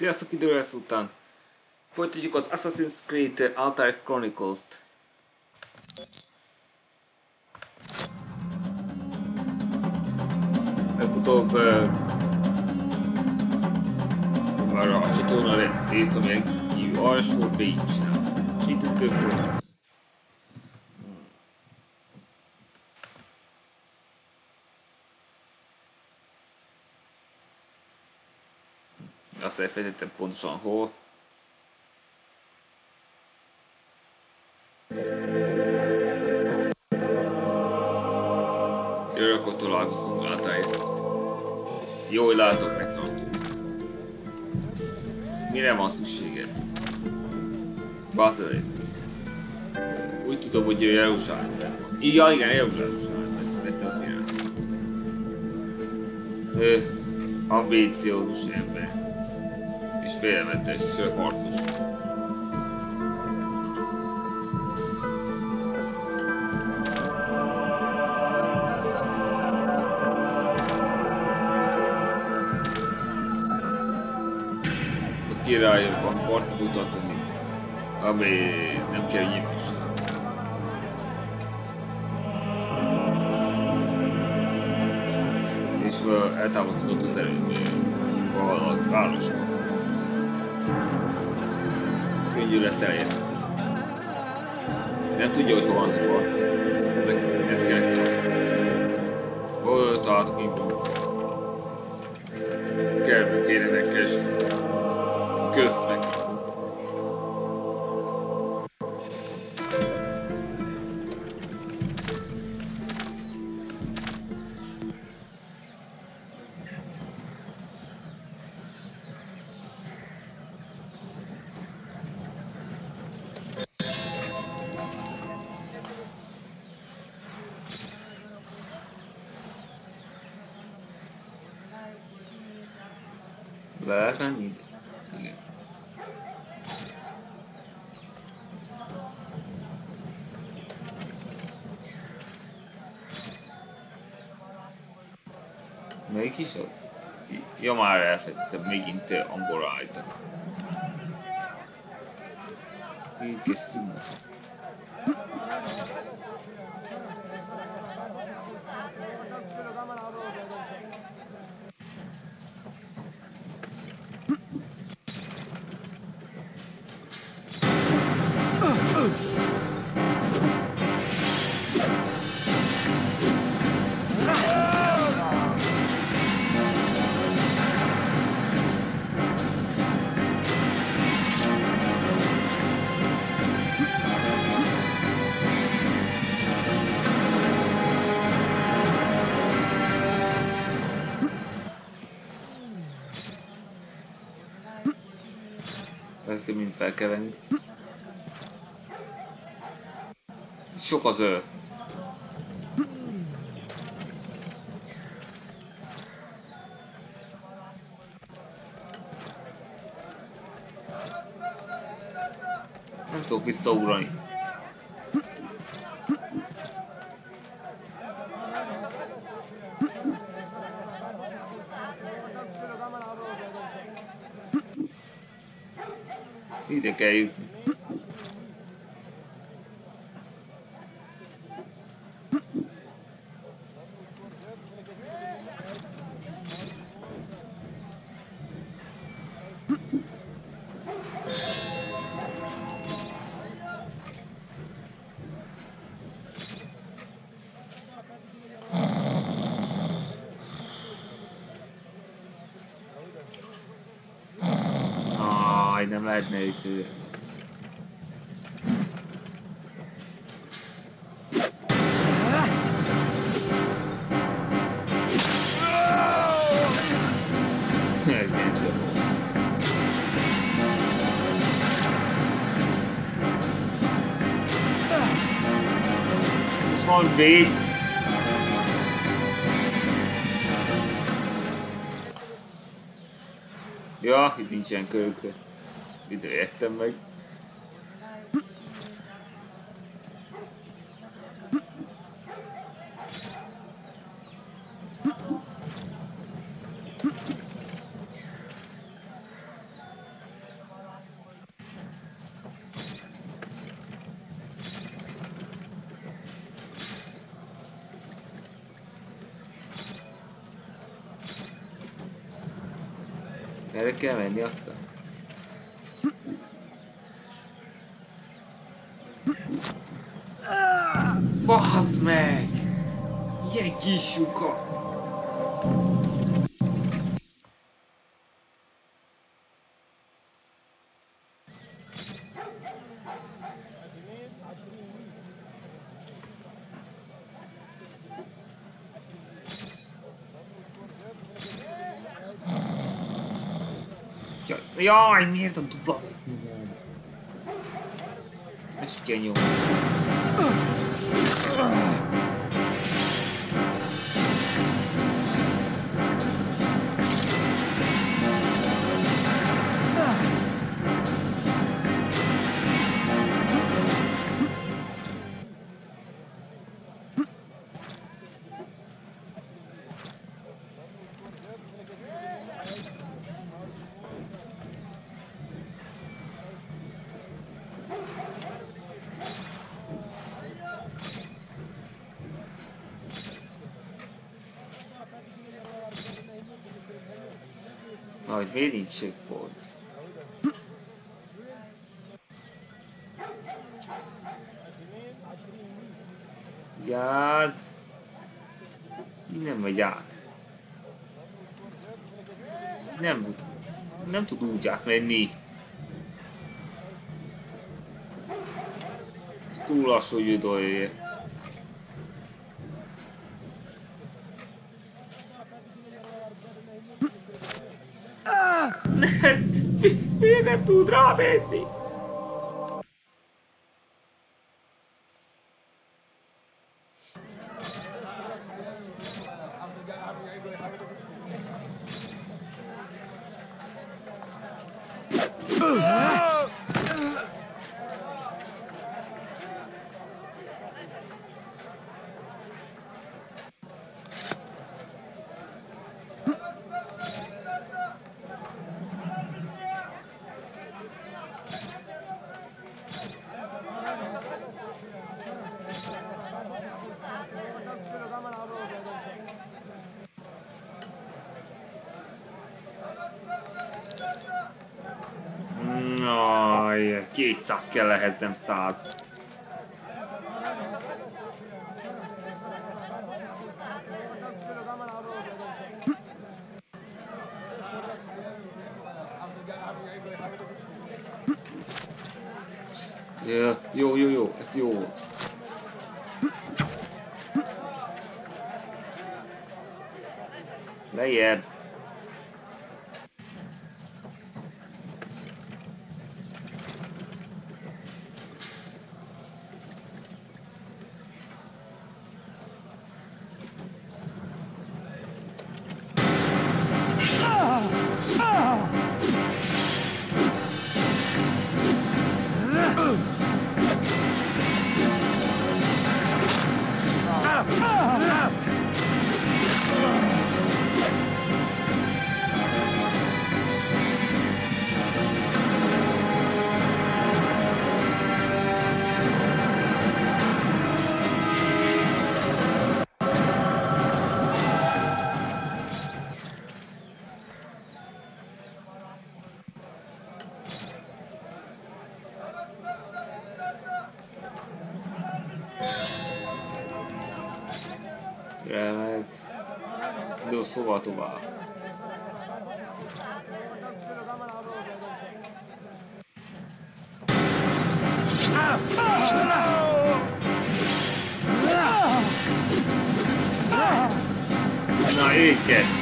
Sziasztok idő lesz után! Folytatjuk az Assassin's Creed Altair's Chronicles-t. Legutóbb arra a csatorna rész, amelyik alsó Bécsnál. És Azt elfelejtettem pontosan hol. Jó, akkor találkoztunk átáért. Jól látok, megtartunk. Mire van szükséged? Basilisk. Úgy tudom, hogy Jeruzsálemben van. Igen, Jeruzsálemben. Vette az irányt. Ambíciózus ember félelmetes harcos. A királyokban parti mutatni, ami nem kell nyilvánosság. És eltámasztott az erőt a városban lesz elérni. Nem tudja, hogy hol van az a part. Ez kellett. Hol találtak információt? Kell, kéne megkeresni. Közt meg. Lehet menni ide? Igen. Melyik is az? Ja, már elfelejtettem, megint angolra állítom. Kell mind fel kell venni. Sok az ő. Nem tudok visszaugrani. y de que nem lehetne egyszerű. Most van vicc. Ja, itt nincsen körükre. Ide Időjettem meg. kell menni, azt Ilyen kis lyuka! Jaj, miért a dupla? Ez kenyó. Hogy nincs checkpoint. Gáz. Nem megy át. Nem, nem tud úgy átmenni. Ez túl lassú judolja. Peter, tu trapetti! Uh. 100 kell ehhez, nem 100. Yeah, hm. jó, jó, jó, ez jó volt. Lejjebb. Oh! Szóval tovább. Na, ékes!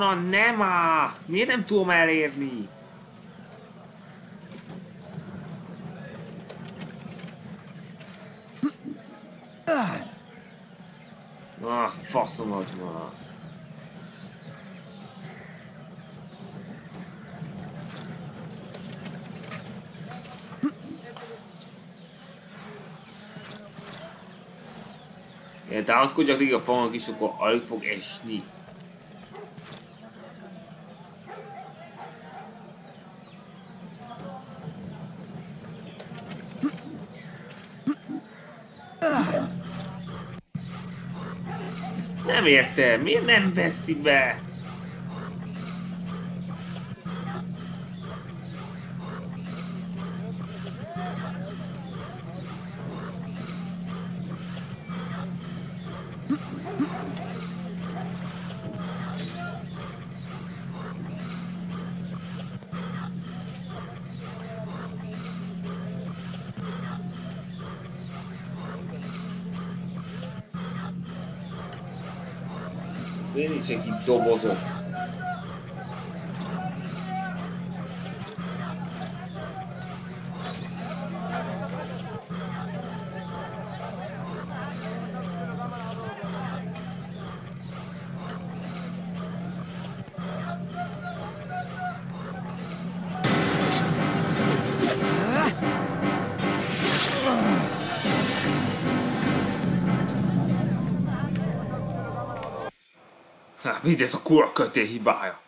Na nem á! Miért nem tudom elérni? Ah, faszomat már. Én támaszkodjak a falnak is, akkor alig fog esni. Értem, miért nem veszi be? Miért nincsenek mindez a kurva kötél hibája.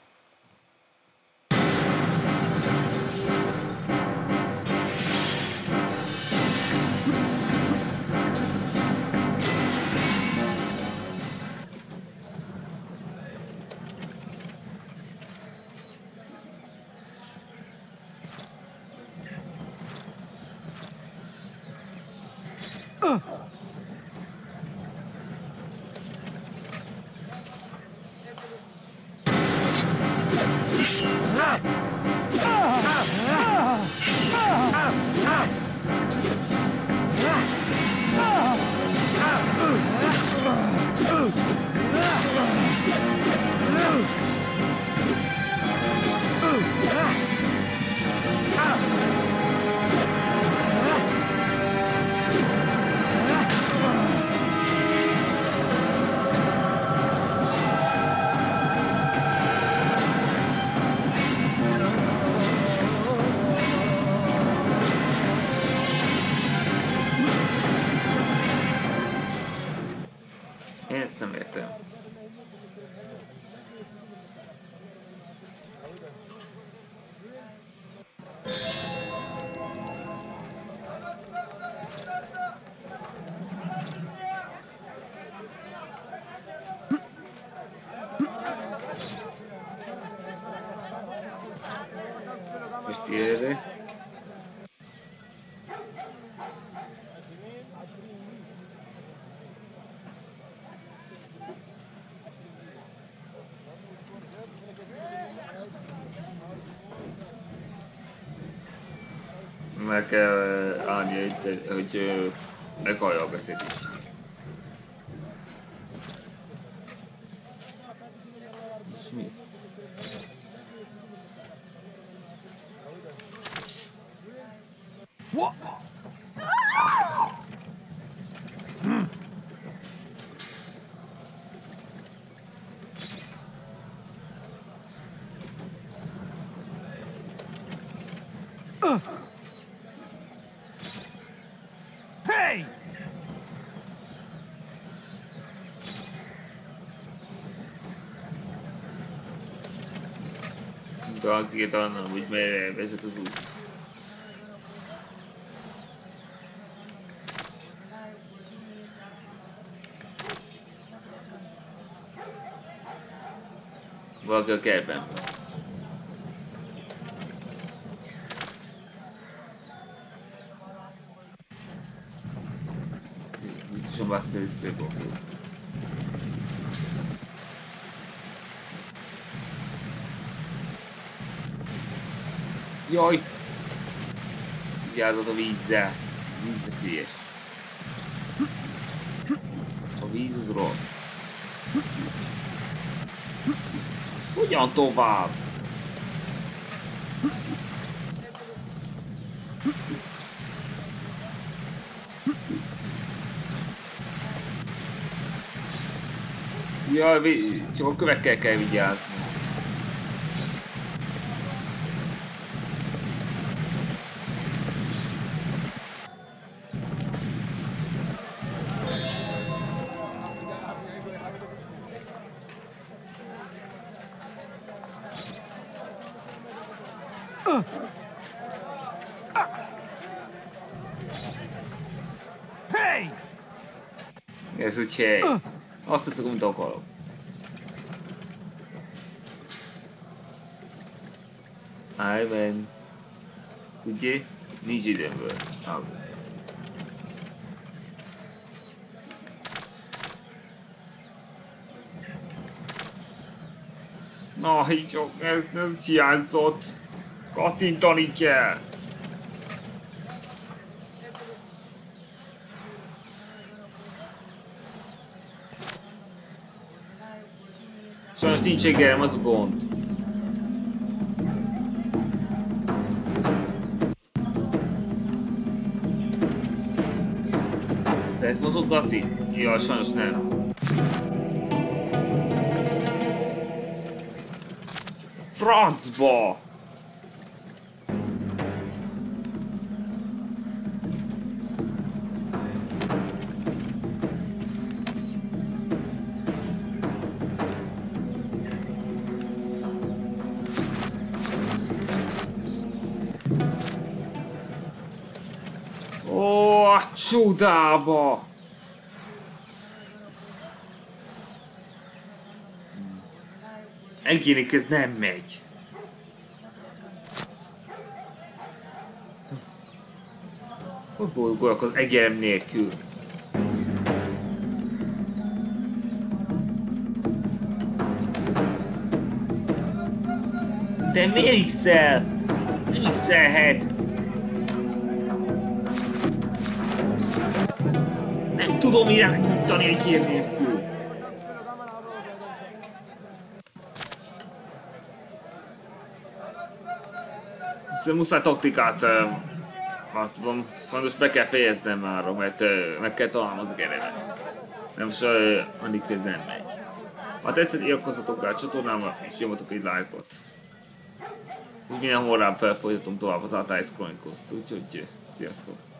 Vestire. Meg kell állni hogy ö, meghallja a beszédet. És? Talán kitalálnám, hogy merre vezet az út. Valaki a kertben van. Biztosan Buster Scrabble volt. Jaj! Vigyázzat a vízzel. Víz veszélyes. A víz az rossz. Hogyan tovább? Jaj, csak a kövekkel kell vigyázni. Ez úgy hely. Azt teszek, amit akarok. Iron. Ugye? Nincs időmből. Na, így csak ez, ez hiányzott. Kattintani kell. Sajnos nincs egerem, az a gond. Ezt lehet mozogatni? Ja, sajnos nem. Francba! Csodába! Egyénik ez nem megy. Hogy bolygolok az egerem nélkül? De miért x Nem x tudom irányítani egy ilyen nélkül. Hiszen muszáj taktikát hát van, most be kell fejeznem már, mert meg kell találnom az geremet. Nem most addig ez nem megy. Ha tetszett, iratkozzatok rá a csatornámra, és nyomjatok egy lájkot. És minden hamarabb felfolytatom tovább az Atais Chronicles-t, úgyhogy sziasztok!